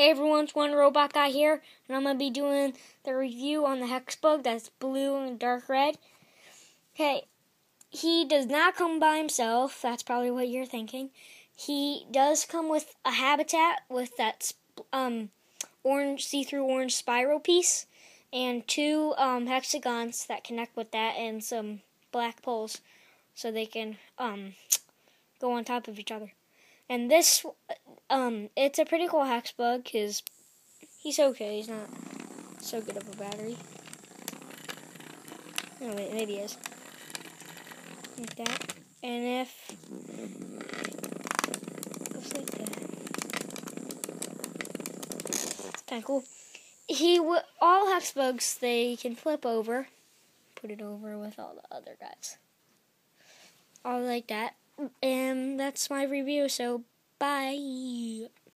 Hey everyone, it's One Robot Guy here, and I'm to be doing the review on the Hexbug that's blue and dark red. Okay, he does not come by himself, that's probably what you're thinking. He does come with a habitat with that um, orange, see-through orange spiral piece, and two um, hexagons that connect with that, and some black poles so they can um, go on top of each other. And this, um, it's a pretty cool Hexbug because he's okay. He's not so good of a battery. No, wait, maybe he is. Like that. And if looks like that, it's kind of cool. He w- all Hexbugs they can flip over, put it over with all the other guys. All like that. And that's my review, so bye.